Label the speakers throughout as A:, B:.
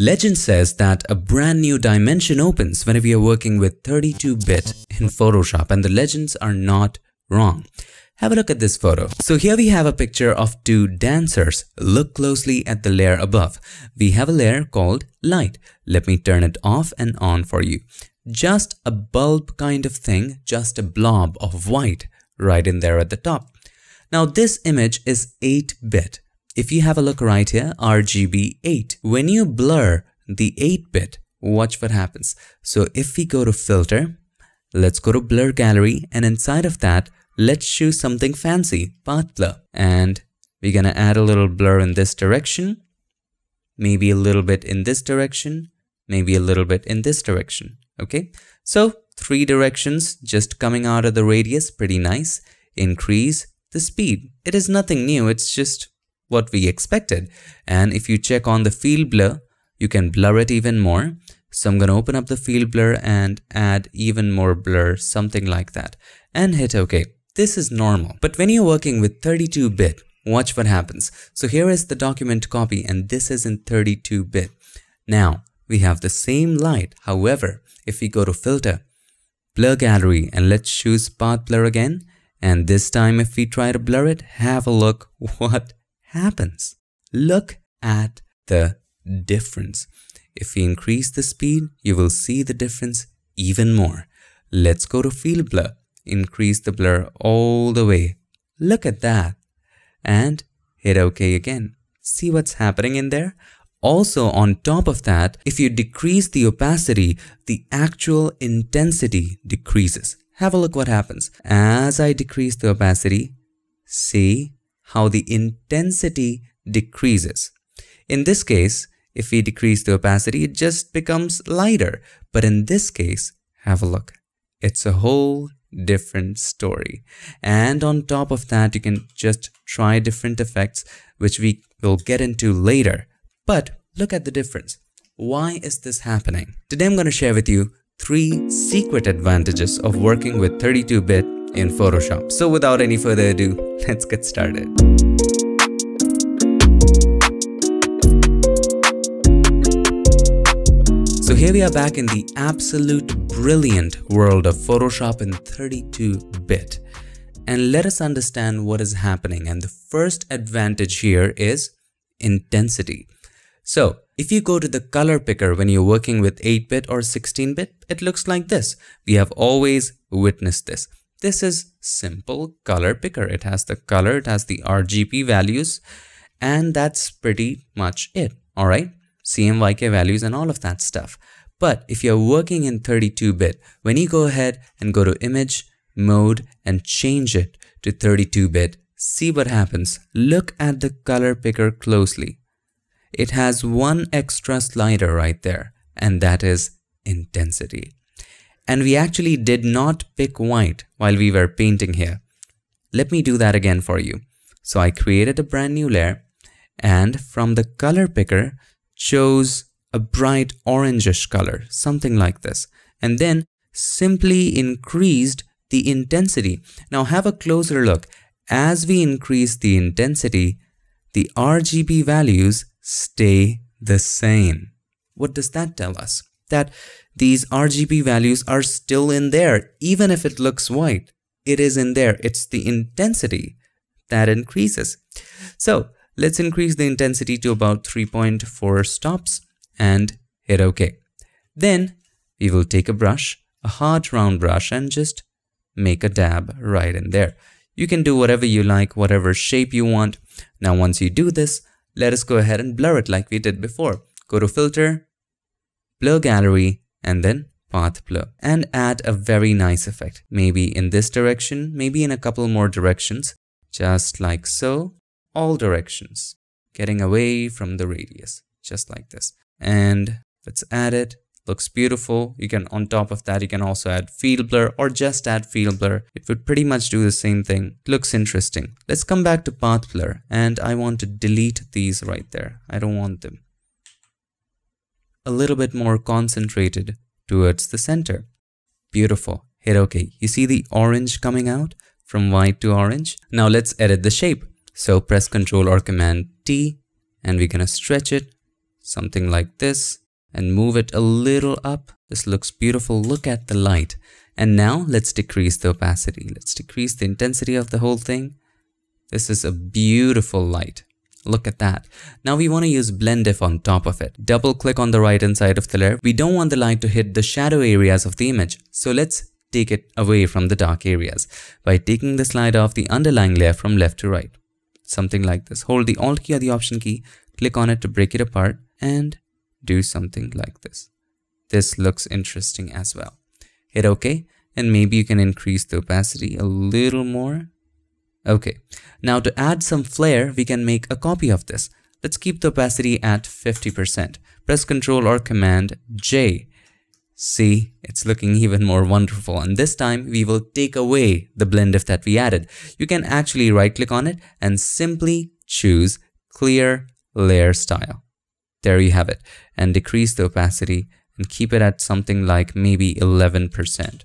A: Legend says that a brand new dimension opens whenever you're working with 32-bit in Photoshop and the legends are not wrong. Have a look at this photo. So here we have a picture of two dancers. Look closely at the layer above. We have a layer called light. Let me turn it off and on for you. Just a bulb kind of thing, just a blob of white right in there at the top. Now this image is 8-bit. If you have a look right here, RGB 8. When you blur the 8-bit, watch what happens. So if we go to filter, let's go to blur gallery and inside of that, let's choose something fancy, path blur. And we're gonna add a little blur in this direction, maybe a little bit in this direction, maybe a little bit in this direction, okay? So three directions just coming out of the radius, pretty nice. Increase the speed. It is nothing new, it's just what we expected. And if you check on the field blur, you can blur it even more. So I'm going to open up the field blur and add even more blur, something like that, and hit OK. This is normal. But when you're working with 32-bit, watch what happens. So here is the document copy and this is in 32-bit. Now, we have the same light. However, if we go to filter, blur gallery and let's choose path blur again. And this time if we try to blur it, have a look what happens. Look at the difference. If we increase the speed, you will see the difference even more. Let's go to field blur. Increase the blur all the way. Look at that. And hit OK again. See what's happening in there? Also on top of that, if you decrease the opacity, the actual intensity decreases. Have a look what happens. As I decrease the opacity, see how the intensity decreases. In this case, if we decrease the opacity, it just becomes lighter. But in this case, have a look. It's a whole different story. And on top of that, you can just try different effects, which we will get into later. But look at the difference. Why is this happening? Today I'm going to share with you three secret advantages of working with 32-bit in Photoshop. So without any further ado, let's get started. So here we are back in the absolute brilliant world of Photoshop in 32-bit. And let us understand what is happening. And the first advantage here is intensity. So if you go to the color picker when you're working with 8-bit or 16-bit, it looks like this. We have always witnessed this. This is simple color picker. It has the color, it has the RGB values, and that's pretty much it. All right. CMYK values and all of that stuff. But if you're working in 32-bit, when you go ahead and go to image, mode, and change it to 32-bit, see what happens. Look at the color picker closely. It has one extra slider right there, and that is intensity. And we actually did not pick white while we were painting here. Let me do that again for you. So I created a brand new layer and from the color picker chose a bright orangish color, something like this. And then simply increased the intensity. Now have a closer look. As we increase the intensity, the RGB values stay the same. What does that tell us? That these RGB values are still in there, even if it looks white. It is in there. It's the intensity that increases. So let's increase the intensity to about 3.4 stops and hit OK. Then we will take a brush, a hard round brush and just make a dab right in there. You can do whatever you like, whatever shape you want. Now once you do this, let us go ahead and blur it like we did before. Go to filter, blur gallery, and then path blur and add a very nice effect. Maybe in this direction, maybe in a couple more directions, just like so, all directions, getting away from the radius, just like this. And let's add it. Looks beautiful. You can, on top of that, you can also add field blur or just add field blur. It would pretty much do the same thing. Looks interesting. Let's come back to path blur and I want to delete these right there. I don't want them a little bit more concentrated towards the center. Beautiful. Hit OK. You see the orange coming out from white to orange? Now let's edit the shape. So press Ctrl or Command T and we're gonna stretch it something like this, and move it a little up. This looks beautiful. Look at the light. And now let's decrease the opacity. Let's decrease the intensity of the whole thing. This is a beautiful light. Look at that. Now we want to use blend if on top of it. Double click on the right hand side of the layer. We don't want the light to hit the shadow areas of the image. So let's take it away from the dark areas by taking the slide off the underlying layer from left to right. Something like this. Hold the Alt key or the Option key, click on it to break it apart and do something like this. This looks interesting as well. Hit OK and maybe you can increase the opacity a little more Okay, now to add some flair, we can make a copy of this. Let's keep the opacity at 50%. Press Ctrl or Command J. See, it's looking even more wonderful. And this time we will take away the blend if that we added. You can actually right click on it and simply choose Clear Layer Style. There you have it. And decrease the opacity and keep it at something like maybe 11%.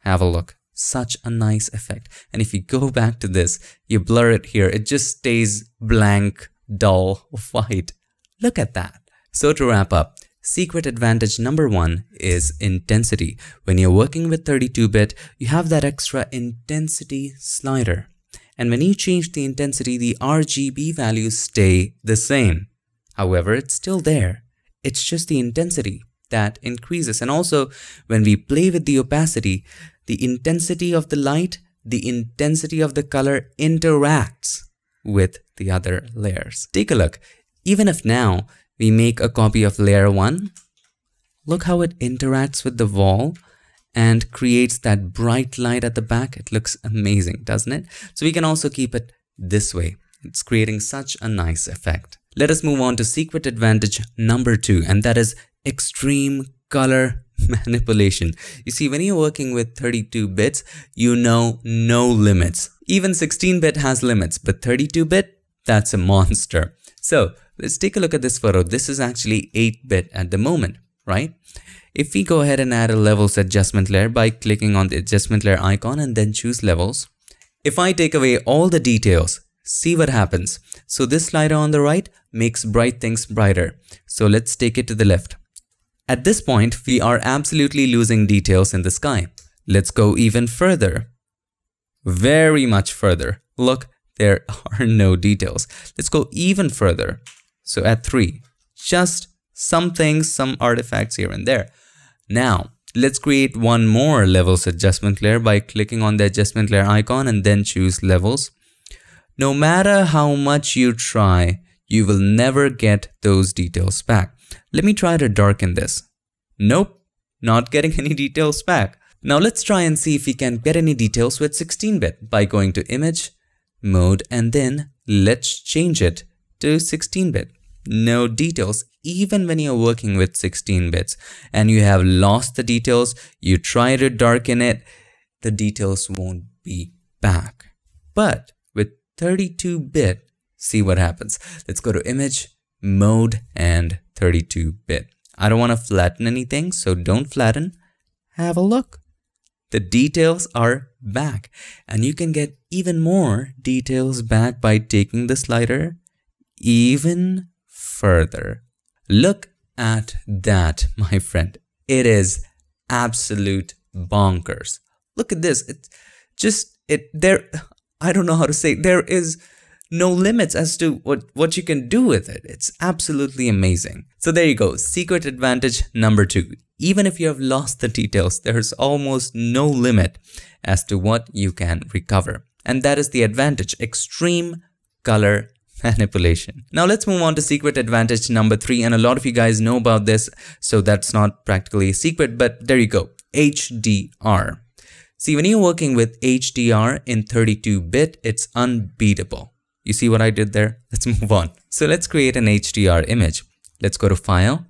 A: Have a look such a nice effect. And if you go back to this, you blur it here, it just stays blank, dull, white. Look at that. So to wrap up, secret advantage number one is intensity. When you're working with 32-bit, you have that extra intensity slider. And when you change the intensity, the RGB values stay the same. However, it's still there. It's just the intensity that increases. And also, when we play with the opacity, the intensity of the light, the intensity of the color interacts with the other layers. Take a look. Even if now we make a copy of layer 1, look how it interacts with the wall and creates that bright light at the back. It looks amazing, doesn't it? So we can also keep it this way. It's creating such a nice effect. Let us move on to secret advantage number two, and that is extreme color manipulation. You see, when you're working with 32 bits, you know no limits. Even 16-bit has limits, but 32-bit, that's a monster. So let's take a look at this photo. This is actually 8-bit at the moment, right? If we go ahead and add a levels adjustment layer by clicking on the adjustment layer icon and then choose levels, if I take away all the details, see what happens. So this slider on the right makes bright things brighter. So let's take it to the left. At this point, we are absolutely losing details in the sky. Let's go even further. Very much further. Look, there are no details. Let's go even further. So at 3, just some things, some artifacts here and there. Now, let's create one more levels adjustment layer by clicking on the adjustment layer icon and then choose levels. No matter how much you try, you will never get those details back. Let me try to darken this. Nope, not getting any details back. Now let's try and see if we can get any details with 16-bit by going to Image, Mode, and then let's change it to 16-bit. No details even when you're working with 16 bits and you have lost the details, you try to darken it, the details won't be back. But with 32 bit, see what happens. Let's go to image, mode, and 32 bit. I don't want to flatten anything, so don't flatten. Have a look. The details are back and you can get even more details back by taking the slider even further. Look at that, my friend. It is absolute bonkers. Look at this. It's just, it, there, I don't know how to say, there is no limits as to what, what you can do with it. It's absolutely amazing. So there you go, secret advantage number two. Even if you have lost the details, there's almost no limit as to what you can recover. And that is the advantage, extreme color manipulation. Now let's move on to secret advantage number three. And a lot of you guys know about this, so that's not practically a secret, but there you go, HDR. See, when you're working with HDR in 32-bit, it's unbeatable. You see what I did there? Let's move on. So let's create an HDR image. Let's go to File,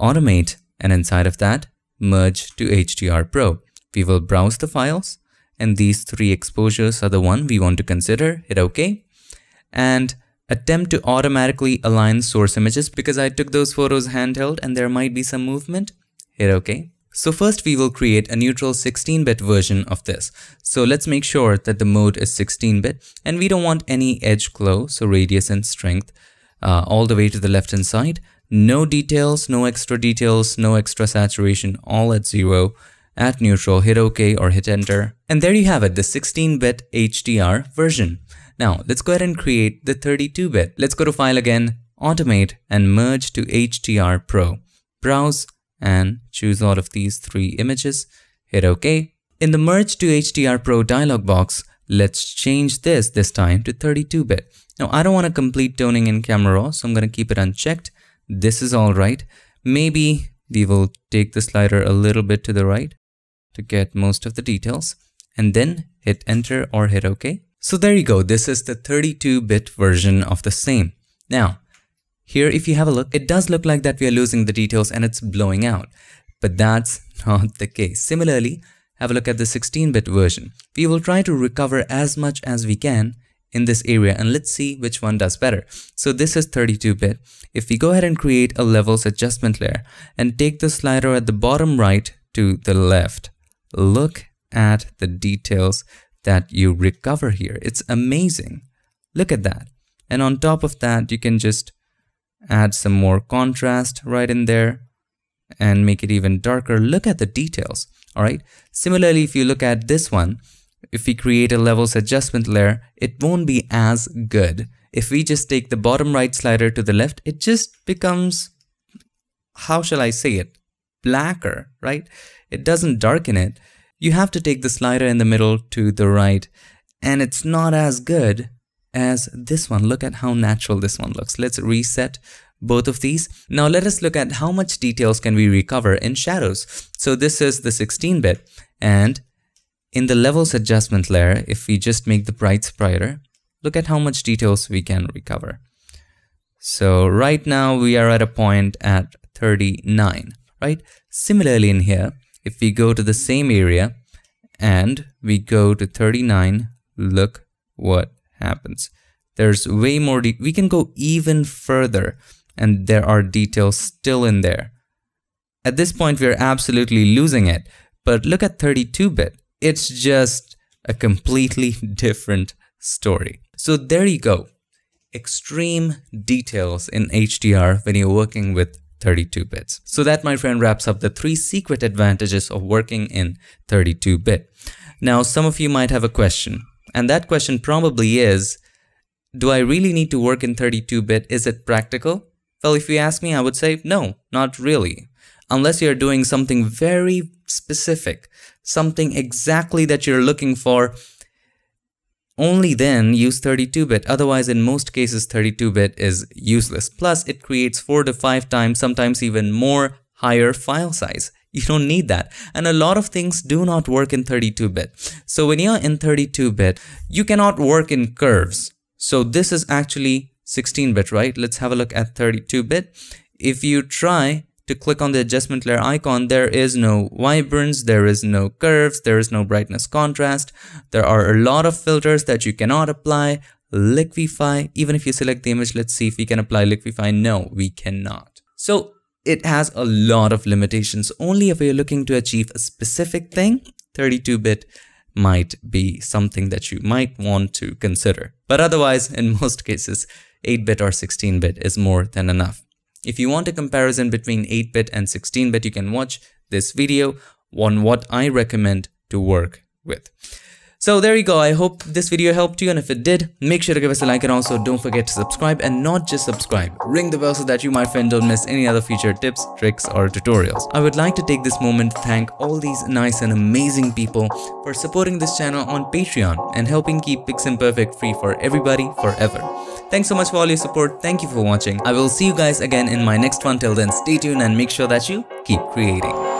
A: Automate, and inside of that, Merge to HDR Pro. We will browse the files, and these three exposures are the one we want to consider. Hit OK. And attempt to automatically align source images because I took those photos handheld and there might be some movement. Hit OK. So first we will create a neutral 16-bit version of this. So let's make sure that the mode is 16-bit and we don't want any edge glow, so radius and strength. uh, all the way to the left hand side. No details, no extra details, no extra saturation, all at zero. At neutral, hit OK or hit enter. And there you have it, the 16-bit HDR version. Now, let's go ahead and create the 32-bit. Let's go to File again, Automate, and merge to HDR Pro. Browse and choose out of these three images. Hit OK. In the Merge to HDR Pro dialog box, let's change this this time to 32-bit. Now, I don't want to complete toning in camera raw, so I'm going to keep it unchecked. This is all right. Maybe we will take the slider a little bit to the right to get most of the details and then hit enter or hit OK. So there you go. This is the 32-bit version of the same. Now, here if you have a look, it does look like that we are losing the details and it's blowing out. But that's not the case. Similarly, have a look at the 16-bit version. We will try to recover as much as we can in this area and let's see which one does better. So this is 32-bit. If we go ahead and create a levels adjustment layer and take the slider at the bottom right to the left, look at the details that you recover here. It's amazing. Look at that. And on top of that, you can just add some more contrast right in there and make it even darker. Look at the details. All right. Similarly, if you look at this one, if we create a levels adjustment layer, it won't be as good. If we just take the bottom right slider to the left, it just becomes, how shall I say it, blacker, right? It doesn't darken it. You have to take the slider in the middle to the right, and it's not as good as this one. Look at how natural this one looks. Let's reset both of these. Now let us look at how much details can we recover in shadows. So this is the 16-bit and in the levels adjustment layer, if we just make the brights brighter, look at how much details we can recover. So right now we are at a point at 39, right? Similarly in here, if we go to the same area and we go to 39, look what happens. There's way more, we can go even further and there are details still in there. At this point, we're absolutely losing it. But look at 32-bit. It's just a completely different story. So there you go. Extreme details in HDR when you're working with 32 bits. So that, my friend, wraps up the three secret advantages of working in 32 bit. Now, some of you might have a question, and that question probably is, do I really need to work in 32 bit? Is it practical? Well, if you ask me, I would say no, not really. Unless you're doing something very specific, something exactly that you're looking for, only then use 32-bit. Otherwise, in most cases, 32-bit is useless. Plus, it creates 4 to 5 times, sometimes even more higher file size. You don't need that. And a lot of things do not work in 32-bit. So when you're in 32-bit, you cannot work in curves. So this is actually 16-bit, right? Let's have a look at 32-bit. If you try to click on the adjustment layer icon, there is no vibrance, there is no curves, there is no brightness contrast. There are a lot of filters that you cannot apply. Liquify, even if you select the image, let's see if we can apply Liquify. No, we cannot. So it has a lot of limitations. Only if you're looking to achieve a specific thing, 32-bit might be something that you might want to consider. But otherwise, in most cases, 8-bit or 16-bit is more than enough. If you want a comparison between 8-bit and 16-bit, you can watch this video on what I recommend to work with. So there you go. I hope this video helped you and if it did, make sure to give us a like and also don't forget to subscribe and not just subscribe. Ring the bell so that you my friend don't miss any other future tips, tricks or tutorials. I would like to take this moment to thank all these nice and amazing people for supporting this channel on Patreon and helping keep Piximperfect free for everybody forever. Thanks so much for all your support. Thank you for watching. I will see you guys again in my next one. Till then, stay tuned and make sure that you keep creating.